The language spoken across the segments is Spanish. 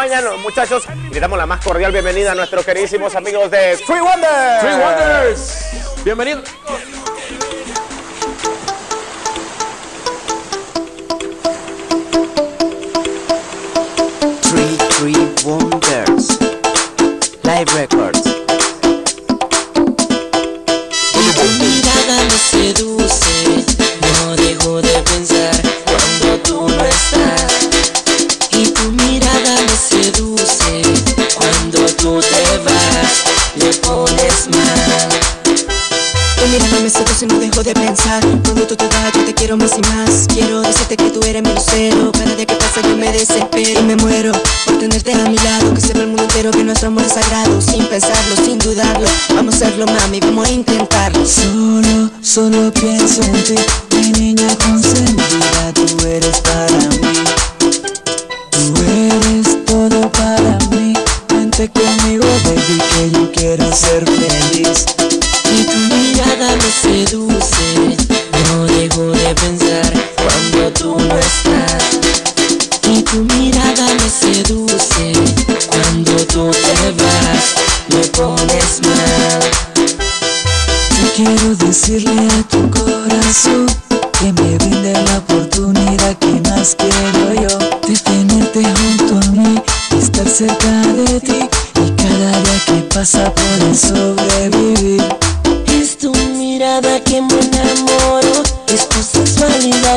acompañan, muchachos. Y le damos la más cordial bienvenida a nuestros queridísimos amigos de Three Wonders. Three Wonders. Bienvenido. Three Three Wonders Live Records dejo de pensar Cuando tú te vas yo te quiero más y más. Quiero decirte que tú eres mi lucero. Cada día que pasa yo me desespero y me muero Por tenerte a mi lado. Que sepa el mundo entero que nuestro amor es sagrado. Sin pensarlo, sin dudarlo. Vamos a hacerlo mami, vamos a intentarlo. Solo, solo pienso en ti Mi niña consentida. Tú eres para mí. Tú eres todo para mí. Vente conmigo baby Que yo quiero ser feliz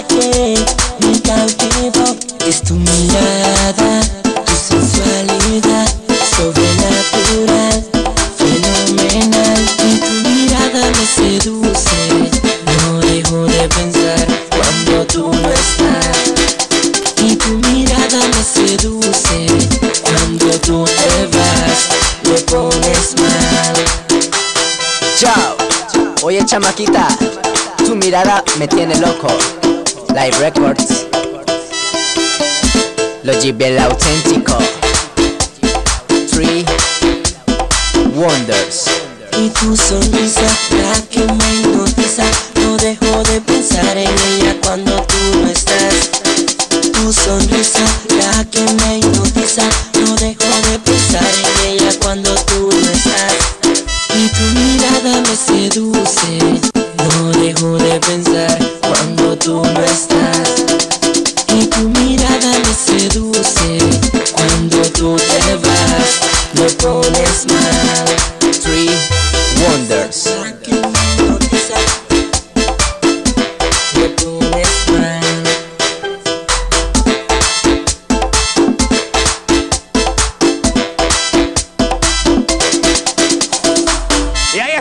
que me cautivó. Es tu mirada, tu sensualidad, sobrenatural, fenomenal. Y tu mirada me seduce, no dejo de pensar cuando tú no estás. Y tu mirada me seduce, cuando tú te vas, me pones mal. Chao. Oye chamaquita, tu mirada me tiene loco. Live Records. Lo llevé el auténtico. Three Wonders. Y tu sonrisa, la que me hipnotiza me pones mal Three Wonders.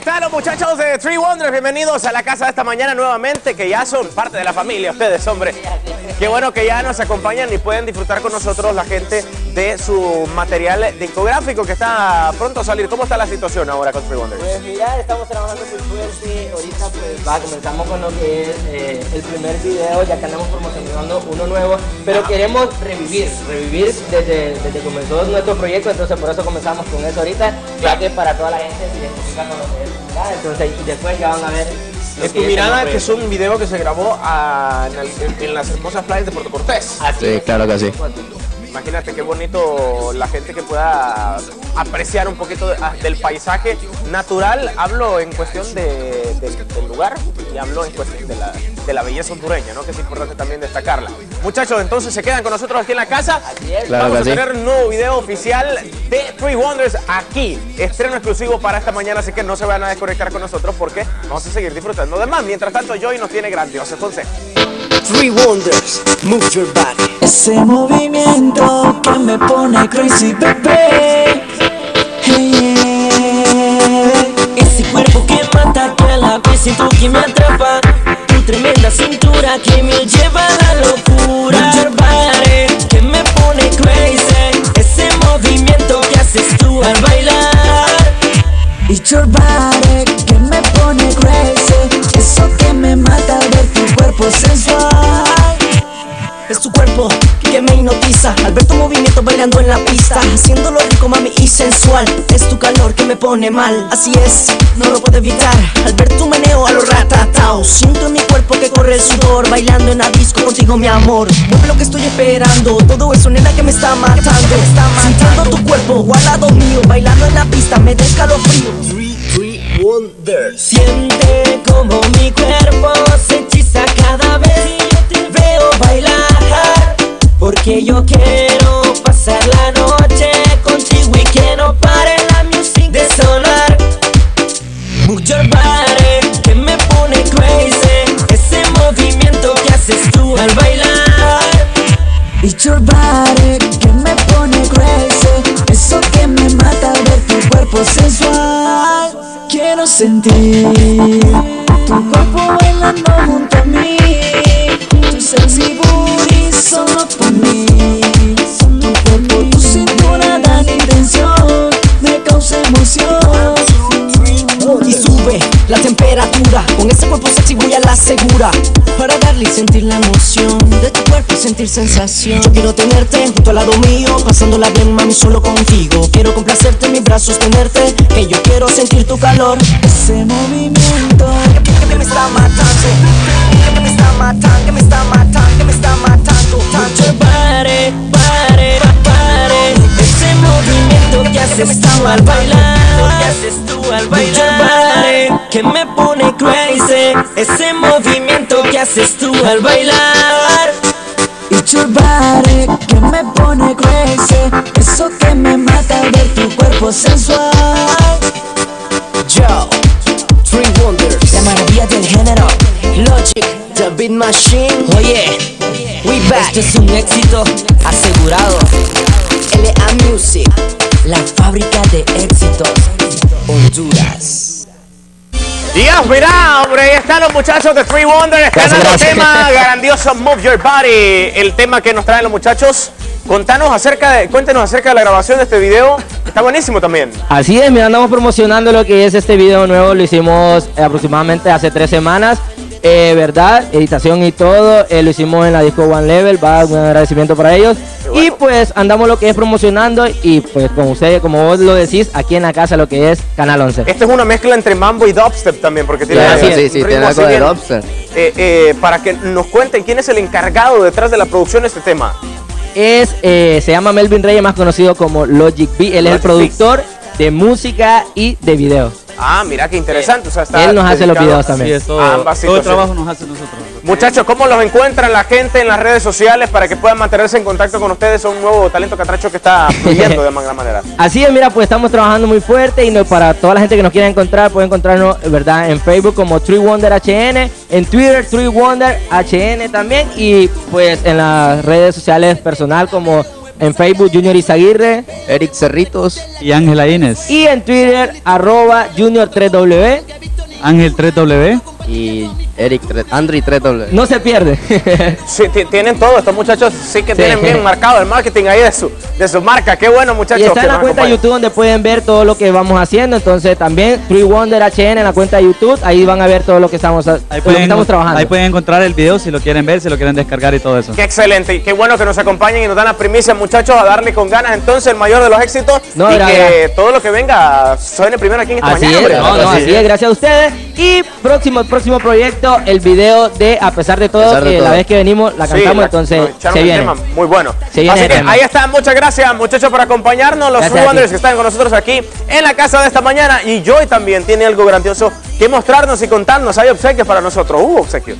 Están los muchachos de Three Wonders. Bienvenidos a la casa de esta mañana nuevamente, que ya son parte de la familia ustedes, hombre. Qué bueno que ya nos acompañan y pueden disfrutar con nosotros la gente de su material discográfico que está pronto a salir. ¿Cómo está la situación ahora con Three Wonders? Pues mira, estamos trabajando muy fuerte. Ahorita pues va, comenzamos con lo que es eh, el primer video, ya que andamos promocionando uno nuevo, pero queremos revivir, revivir desde, desde que comenzó nuestro proyecto, entonces por eso comenzamos con eso ahorita, ya que para toda la gente se identifica con lo que es mirada, entonces y después ya van a ver. lo Es tu mirada, que es un video que se grabó a- en, el- en las hermosas playas de Puerto Cortés. Así Sí, es. claro que sí. Imagínate qué bonito la gente que pueda apreciar un poquito de- ah, del paisaje natural. Hablo en cuestión de- del- del lugar y hablo en cuestión de la, de la belleza hondureña, ¿no? que es importante también destacarla. Muchachos, entonces se quedan con nosotros aquí en la casa. es. Claro Vamos a sí. tener un nuevo video oficial de Three Wonders aquí. Estreno exclusivo para esta mañana, así que no se vayan a desconectar con nosotros porque vamos a seguir disfrutando de más. Mientras tanto, Joy nos tiene grandiosos consejos. Three Wonders. Move your body. Ese movimiento que me pone crazy, bebé. Hey, yeah. Ese cuerpo que mata, que la y tú que me atrapa. Tu tremenda cintura que me lleva a la locura. Movimiento bailando en la pista Haciéndolo rico mami y sensual. Es tu calor que me pone mal Así es, no lo puedo evitar. Al ver tu meneo a lo ratatao Siento en mi cuerpo que corre el sudor. Bailando en la disco contigo mi amor. Mueve lo que estoy esperando Todo eso nena que me está matando. Sin cuerpo o al lado mío, bailando en la pista me da escalofrío. Siente como mi cuerpo se hechiza cada vez. Que yo te veo bailar. Porque yo quiero sensual Quiero sentir. Tu cuerpo bailando junto a mí la temperatura, con ese cuerpo sexy voy a la segura. Para darle y sentir la emoción de tu cuerpo y sentir sensación. Yo quiero tenerte junto al lado mío, pasándola bien mami solo contigo. Quiero complacerte en mis brazos, tenerte, que yo quiero sentir tu calor. Ese movimiento que, me está matando, Ese movimiento que haces tú al bailar It's your body que me pone crazy Eso que me mata al ver tu cuerpo sensual Yo, Three Wonders, la maravilla del género. Logic, The Beat Machine. Oye, we back. Esto es un éxito asegurado LA Music, la fábrica de éxitos. Honduras. Dios, mira, hombre, ahí están los muchachos de Three Wonder, están Gracias, dando gracias. tema grandioso Move Your Body, el tema que nos traen los muchachos. Contanos acerca de, cuéntenos acerca de la grabación de este video, está buenísimo también. Así es, mira, andamos promocionando lo que es este video nuevo, lo hicimos aproximadamente hace tres semanas, eh, ¿verdad? Editación y todo, eh, lo hicimos en la disco One Level, va, un agradecimiento para ellos. Y pues andamos lo que es promocionando y pues como ustedes, como vos lo decís, aquí en la casa lo que es Canal 11. Esta es una mezcla entre mambo y dubstep también, porque tiene, Sí, un sí, sí, ritmo tiene algo de dubstep. eh, para que nos cuenten quién es el encargado detrás de la producción de este tema. Es, se llama Melvin Reyes, más conocido como Logic B, él es el B. productor de música y de video. Ah, mira qué interesante. O sea, está Él nos hace los videos a- también. Sí, es todo, Ambas todo el trabajo nos hace nosotros. Muchachos, ¿cómo los encuentran la gente en las redes sociales para que puedan mantenerse en contacto con ustedes? Son un nuevo talento catracho que está fluyendo de gran manera. Así es, mira, pues estamos trabajando muy fuerte y no- para toda la gente que nos quiera encontrar, puede encontrarnos, ¿verdad? En Facebook como Tree Wonder HN, en Twitter Tree Wonder HN también y pues en las redes sociales personal como en Facebook Junior Izaguirre Eric Cerritos. Y Ángela Inés. y en Twitter arroba Junior 3W. Ángel 3W. y Eric, tre- Andri 3W. No se pierde. Sí, ti- tienen todo, estos muchachos sí que Sí. tienen bien marcado el marketing ahí de su, de su marca. Qué bueno, y muchachos. está que en la cuenta de. YouTube donde pueden ver todo lo que vamos haciendo. Entonces también Tree Wonder HN en la cuenta de YouTube. Ahí van a ver todo lo que estamos, Ahí lo que pueden, estamos trabajando. ahí pueden encontrar el video si lo quieren ver, si lo quieren descargar y todo eso. Qué excelente y qué bueno que nos acompañen y nos dan la primicia, muchachos, a darle con ganas entonces el mayor de los éxitos No, y mira, que todo lo que venga suene primero aquí en esta Así mañana. es, no, no, así es, gracias a ustedes. Y próximo, próximo proyecto, el video de A pesar de todo, pesar de que la vez que venimos la Sí, cantamos, la- entonces se viene. tema, muy bueno. Se viene Así que tema. ahí está, muchas gracias muchachos por acompañarnos, los. Wonders que están con nosotros aquí en la casa de esta mañana y Joy también tiene algo grandioso que mostrarnos y contarnos. Hay obsequios para nosotros, hubo obsequios.